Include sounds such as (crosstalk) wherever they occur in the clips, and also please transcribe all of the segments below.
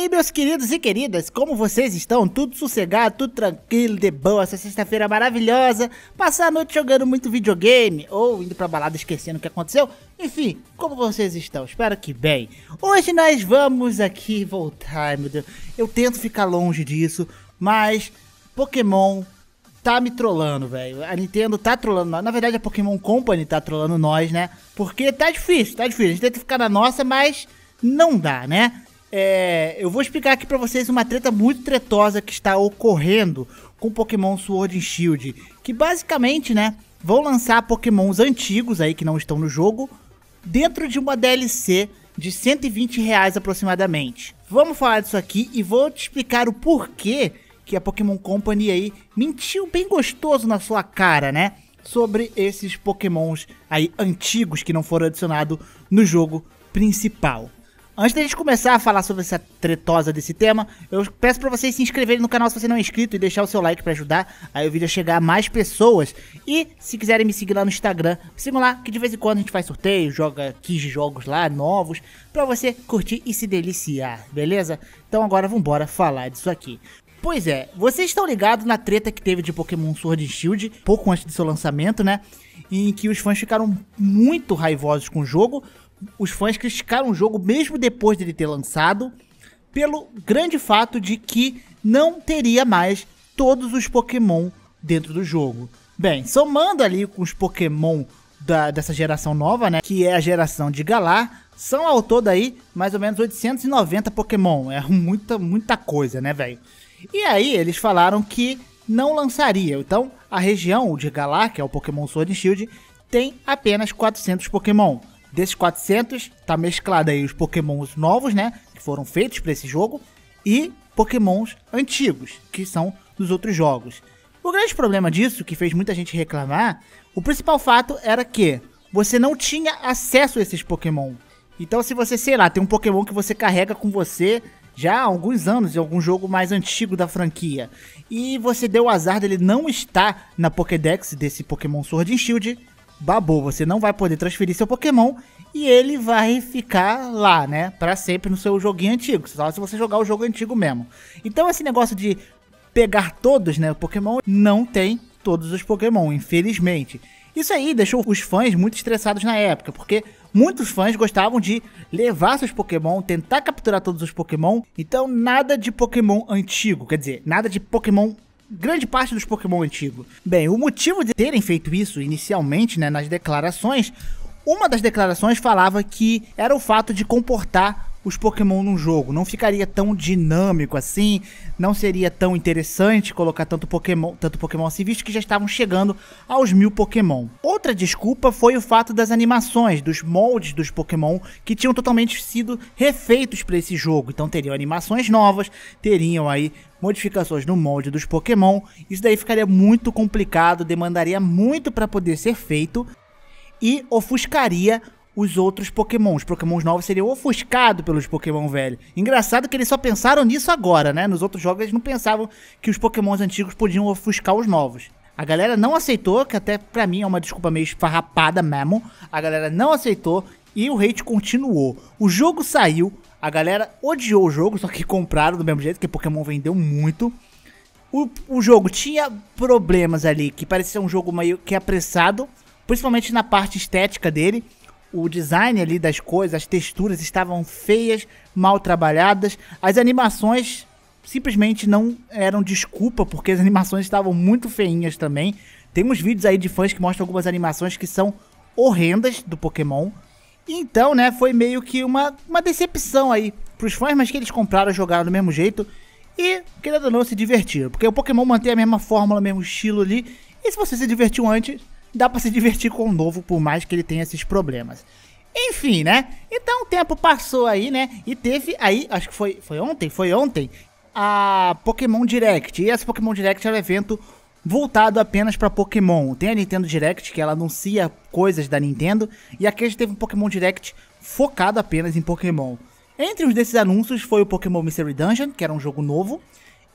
aí, meus queridos e queridas, como vocês estão? Tudo sossegado, tudo tranquilo, de boa, essa sexta-feira maravilhosa, passar a noite jogando muito videogame, ou indo pra balada esquecendo o que aconteceu, enfim, como vocês estão? Espero que bem. Hoje nós vamos aqui voltar, meu Deus, eu tento ficar longe disso, mas Pokémon tá me trollando, velho. A Nintendo tá trollando nós. Na verdade, a Pokémon Company tá trollando nós, né? Porque tá difícil, tá difícil. A gente tenta ficar na nossa, mas não dá, né? É, eu vou explicar aqui para vocês uma treta muito tretosa que está ocorrendo com Pokémon Sword and Shield, que basicamente, né, vão lançar Pokémons antigos aí que não estão no jogo dentro de uma DLC de 120 reais aproximadamente. Vamos falar disso aqui e vou te explicar o porquê que a Pokémon Company aí mentiu bem gostoso na sua cara, né? Sobre esses Pokémons aí antigos que não foram adicionados no jogo principal. Antes da gente começar a falar sobre essa tretosa desse tema, eu peço para vocês se inscreverem no canal se você não é inscrito e deixar o seu like para ajudar aí o vídeo a chegar a mais pessoas. E se quiserem me seguir lá no Instagram, sigam lá que de vez em quando a gente faz sorteio, joga 15 jogos lá novos para você curtir e se deliciar, beleza? Então agora vamos embora falar disso aqui. Pois é, vocês estão ligados na treta que teve de Pokémon Sword Shield, pouco antes do seu lançamento, né? Em que os fãs ficaram muito raivosos com o jogo, os fãs criticaram o jogo mesmo depois dele ter lançado, pelo grande fato de que não teria mais todos os Pokémon dentro do jogo. Bem, somando ali com os Pokémon da, dessa geração nova, né, que é a geração de Galar, são ao todo aí mais ou menos 890 Pokémon. É muita, muita coisa, né, velho? E aí eles falaram que não lançaria. Então, a região de Galar, que é o Pokémon Sword and Shield, tem apenas 400 Pokémon. Desses 400, tá mesclado aí os pokémons novos, né? Que foram feitos para esse jogo. E pokémons antigos, que são dos outros jogos. O grande problema disso, que fez muita gente reclamar, o principal fato era que você não tinha acesso a esses pokémon. Então se você, sei lá, tem um pokémon que você carrega com você já há alguns anos, em algum jogo mais antigo da franquia, e você deu o azar dele não estar na Pokédex desse Pokémon Sword and Shield, babou, você não vai poder transferir seu Pokémon e ele vai ficar lá, né, para sempre no seu joguinho antigo, só se você jogar o jogo antigo mesmo. Então esse negócio de pegar todos, né, Pokémon não tem todos os Pokémon, infelizmente. Isso aí deixou os fãs muito estressados na época, porque muitos fãs gostavam de levar seus Pokémon, tentar capturar todos os Pokémon, então nada de Pokémon antigo, quer dizer, nada de Pokémon grande parte dos Pokémon antigos. Bem, o motivo de terem feito isso inicialmente, né, nas declarações, uma das declarações falava que era o fato de comportar os Pokémon num jogo. Não ficaria tão dinâmico assim, não seria tão interessante colocar tanto Pokémon, tanto Pokémon assim, visto que já estavam chegando aos mil Pokémon. Outra desculpa foi o fato das animações, dos moldes dos Pokémon que tinham totalmente sido refeitos para esse jogo. Então teriam animações novas, teriam aí modificações no molde dos Pokémon. Isso daí ficaria muito complicado, demandaria muito para poder ser feito e ofuscaria os outros Pokémon. Os Pokémons novos seriam ofuscados pelos Pokémon velhos. Engraçado que eles só pensaram nisso agora, né? Nos outros jogos eles não pensavam que os Pokémons antigos podiam ofuscar os novos. A galera não aceitou, que até pra mim é uma desculpa meio esfarrapada mesmo. A galera não aceitou e o hate continuou. O jogo saiu, a galera odiou o jogo, só que compraram do mesmo jeito, que Pokémon vendeu muito. O, o jogo tinha problemas ali, que parecia um jogo meio que apressado, principalmente na parte estética dele o design ali das coisas, as texturas estavam feias, mal trabalhadas, as animações simplesmente não eram desculpa, porque as (laughs) animações estavam muito feinhas também. Temos vídeos aí de fãs que mostram algumas animações que são horrendas do Pokémon. Então, né, foi meio que uma, uma decepção aí pros fãs, mas que eles compraram, jogaram do mesmo jeito e, querendo ou não, se divertiram. Porque o Pokémon mantém a mesma fórmula, o mesmo estilo ali. E se você se divertiu antes, dá para se divertir com o novo, por mais que ele tenha esses problemas. Enfim, né? Então o tempo passou aí, né? E teve aí, acho que foi, foi ontem, foi ontem, a Pokémon Direct. E essa Pokémon Direct é um evento voltado apenas para Pokémon. Tem a Nintendo Direct que ela anuncia coisas da Nintendo e aqui a gente teve um Pokémon Direct focado apenas em Pokémon. Entre os desses anúncios foi o Pokémon Mystery Dungeon, que era um jogo novo,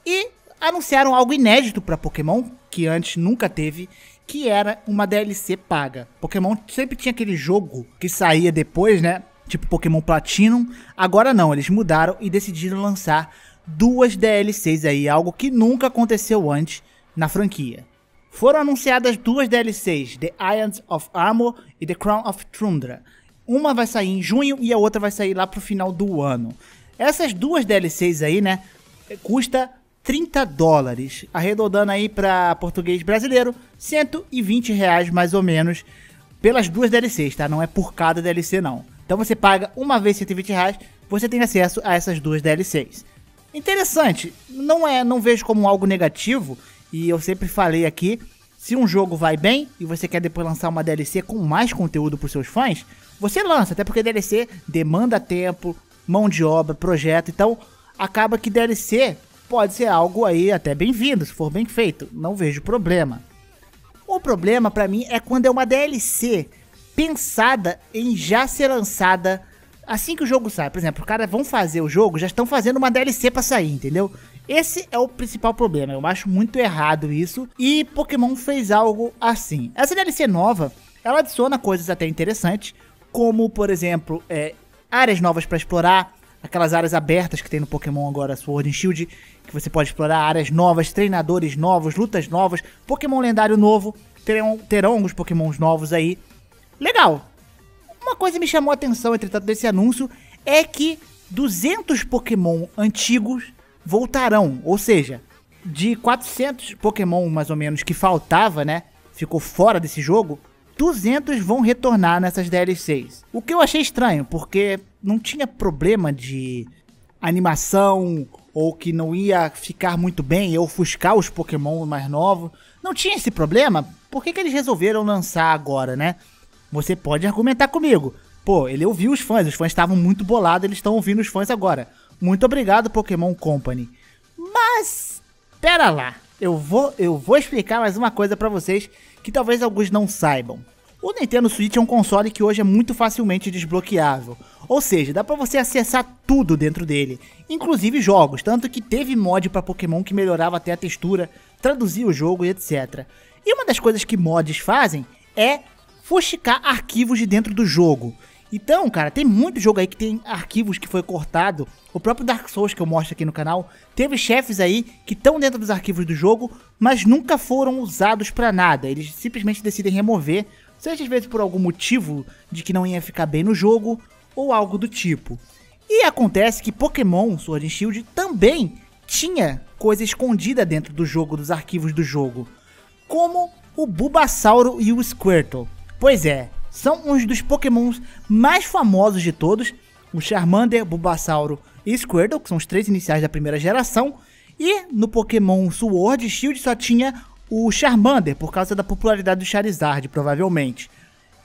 e anunciaram algo inédito para Pokémon que antes nunca teve, que era uma DLC paga. Pokémon sempre tinha aquele jogo que saía depois, né? tipo Pokémon Platinum. Agora não, eles mudaram e decidiram lançar duas DLCs aí, algo que nunca aconteceu antes na franquia. Foram anunciadas duas DLCs, The Ions of Armor e The Crown of Tundra. Uma vai sair em junho e a outra vai sair lá pro final do ano. Essas duas DLCs aí, né, custa 30 dólares, arredondando aí para português brasileiro, 120 reais mais ou menos pelas duas DLCs, tá? Não é por cada DLC não. Então você paga uma vez 120 reais, você tem acesso a essas duas DLCs. Interessante, não é, não vejo como algo negativo, e eu sempre falei aqui, se um jogo vai bem e você quer depois lançar uma DLC com mais conteúdo para os seus fãs, você lança, até porque DLC demanda tempo, mão de obra, projeto, então acaba que DLC pode ser algo aí até bem-vindo, se for bem feito, não vejo problema. O problema para mim é quando é uma DLC pensada em já ser lançada assim que o jogo sai. Por exemplo, os caras vão fazer o jogo, já estão fazendo uma DLC para sair, entendeu? Esse é o principal problema. Eu acho muito errado isso. E Pokémon fez algo assim. Essa DLC nova, ela adiciona coisas até interessantes, como, por exemplo, é, áreas novas para explorar, aquelas áreas abertas que tem no Pokémon agora Sword and Shield, que você pode explorar áreas novas, treinadores novos, lutas novas, Pokémon lendário novo, terão, terão alguns Pokémons novos aí. Legal! Uma coisa me chamou a atenção, entretanto, desse anúncio é que 200 Pokémon antigos voltarão, ou seja, de 400 Pokémon mais ou menos que faltava, né, ficou fora desse jogo, 200 vão retornar nessas DLCs. O que eu achei estranho, porque não tinha problema de animação ou que não ia ficar muito bem e ofuscar os Pokémon mais novos. Não tinha esse problema. Por que, que eles resolveram lançar agora, né? Você pode argumentar comigo. Pô, ele ouviu os fãs, os fãs estavam muito bolados, eles estão ouvindo os fãs agora. Muito obrigado, Pokémon Company. Mas, pera lá, eu vou, eu vou explicar mais uma coisa para vocês que talvez alguns não saibam. O Nintendo Switch é um console que hoje é muito facilmente desbloqueável, ou seja, dá para você acessar tudo dentro dele, inclusive jogos, tanto que teve mod para Pokémon que melhorava até a textura, traduzia o jogo e etc. E uma das coisas que mods fazem é fuxicar arquivos de dentro do jogo. Então, cara, tem muito jogo aí que tem arquivos que foi cortado. O próprio Dark Souls que eu mostro aqui no canal, teve chefes aí que estão dentro dos arquivos do jogo, mas nunca foram usados para nada. Eles simplesmente decidem remover, seja às vezes por algum motivo de que não ia ficar bem no jogo ou algo do tipo. E acontece que Pokémon Sword and Shield também tinha coisa escondida dentro do jogo, dos arquivos do jogo, como o Bulbasauro e o Squirtle. Pois é, são uns dos pokémons mais famosos de todos, o Charmander, Bulbasauro e Squirtle, que são os três iniciais da primeira geração, e no Pokémon Sword Shield só tinha o Charmander, por causa da popularidade do Charizard, provavelmente.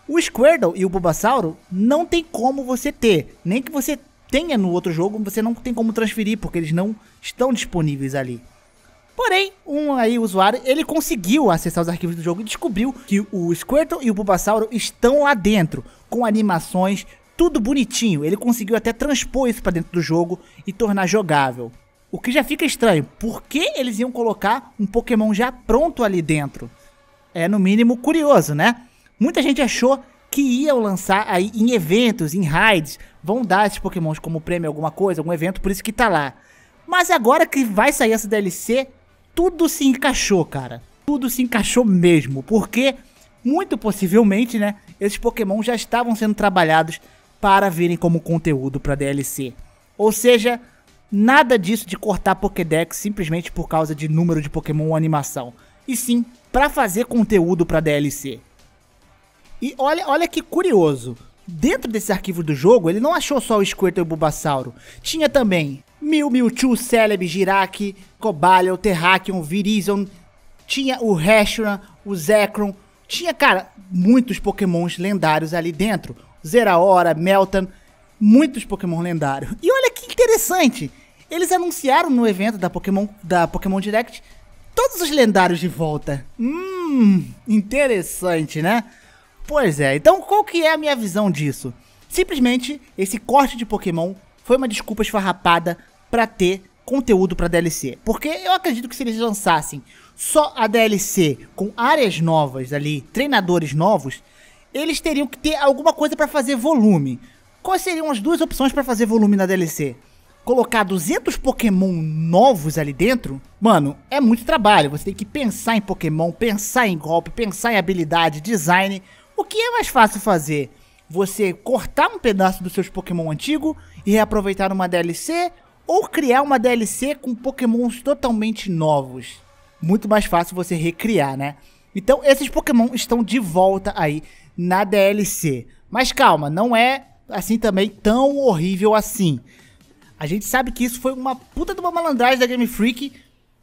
O Squirtle e o Bulbasauro não tem como você ter, nem que você tenha no outro jogo, você não tem como transferir, porque eles não estão disponíveis ali. Porém, um aí usuário, ele conseguiu acessar os arquivos do jogo e descobriu que o Squirtle e o Bulbasauro estão lá dentro, com animações, tudo bonitinho. Ele conseguiu até transpor isso para dentro do jogo e tornar jogável. O que já fica estranho, por que eles iam colocar um Pokémon já pronto ali dentro? É no mínimo curioso, né? Muita gente achou que iam lançar aí em eventos, em raids, vão dar esses Pokémons como prêmio alguma coisa, algum evento, por isso que tá lá. Mas agora que vai sair essa DLC, tudo se encaixou, cara. Tudo se encaixou mesmo, porque muito possivelmente, né, esses Pokémon já estavam sendo trabalhados para virem como conteúdo para DLC. Ou seja, nada disso de cortar Pokédex simplesmente por causa de número de Pokémon ou animação, e sim para fazer conteúdo para DLC. E olha, olha que curioso. Dentro desse arquivo do jogo, ele não achou só o Squirtle e o Bulbasauro. Tinha também Mew, Mewtwo, Celebi, Jirachi, Cobalion, Terrakion, Virizion, tinha o Reshiram, o Zekrom, tinha, cara, muitos pokémons lendários ali dentro. Zeraora, Meltan, muitos pokémon lendários. E olha interessante, eles anunciaram no evento da Pokémon, da Pokémon Direct todos os lendários de volta. Hum, interessante, né? Pois é, então qual que é a minha visão disso? Simplesmente, esse corte de Pokémon foi uma desculpa esfarrapada para ter conteúdo para DLC. Porque eu acredito que se eles lançassem só a DLC com áreas novas ali, treinadores novos, eles teriam que ter alguma coisa para fazer volume. quais seriam as duas opções para fazer volume na DLC? Colocar 200 Pokémon novos ali dentro, mano, é muito trabalho. Você tem que pensar em Pokémon, pensar em golpe, pensar em habilidade, design. O que é mais fácil fazer? Você cortar um pedaço dos seus Pokémon antigo e reaproveitar uma DLC ou criar uma DLC com Pokémons totalmente novos? Muito mais fácil você recriar, né? Então, esses Pokémon estão de volta aí na DLC. Mas calma, não é assim também tão horrível assim. A gente sabe que isso foi uma puta de uma malandragem da Game Freak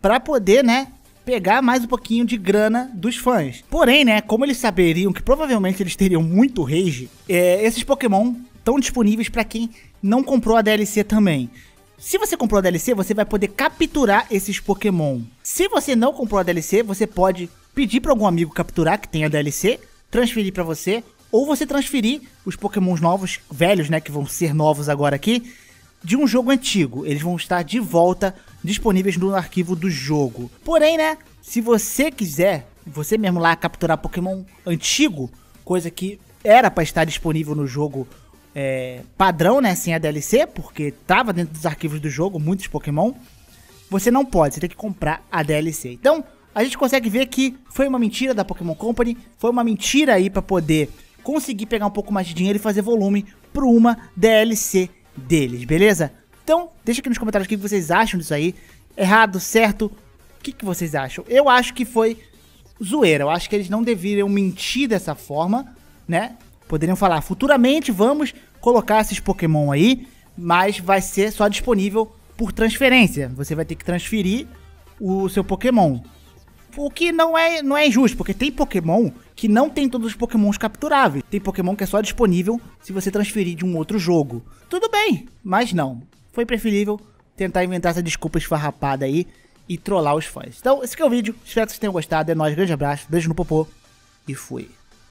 para poder, né, pegar mais um pouquinho de grana dos fãs. Porém, né, como eles saberiam que provavelmente eles teriam muito rage, é, esses Pokémon estão disponíveis para quem não comprou a DLC também. Se você comprou a DLC, você vai poder capturar esses Pokémon. Se você não comprou a DLC, você pode pedir para algum amigo capturar que tem a DLC, transferir para você, ou você transferir os Pokémons novos, velhos, né, que vão ser novos agora aqui, de um jogo antigo. Eles vão estar de volta disponíveis no arquivo do jogo. Porém, né, se você quiser, você mesmo lá capturar Pokémon antigo, coisa que era para estar disponível no jogo é, padrão, né, sem a DLC, porque tava dentro dos arquivos do jogo muitos Pokémon, você não pode, você tem que comprar a DLC. Então, a gente consegue ver que foi uma mentira da Pokémon Company, foi uma mentira aí para poder conseguir pegar um pouco mais de dinheiro e fazer volume para uma DLC deles, beleza? Então, deixa aqui nos comentários o que vocês acham disso aí. Errado, certo? O que, que vocês acham? Eu acho que foi zoeira. Eu acho que eles não deveriam mentir dessa forma, né? Poderiam falar, futuramente vamos colocar esses Pokémon aí, mas vai ser só disponível por transferência. Você vai ter que transferir o seu Pokémon. O que não é, não é injusto, porque tem Pokémon que não tem todos os Pokémons capturáveis. Tem Pokémon que é só disponível se você transferir de um outro jogo. Tudo bem, mas não. Foi preferível tentar inventar essa desculpa esfarrapada aí e trollar os fãs. Então, esse é o vídeo. Espero que vocês tenham gostado. É nóis, grande abraço, beijo no popô e fui.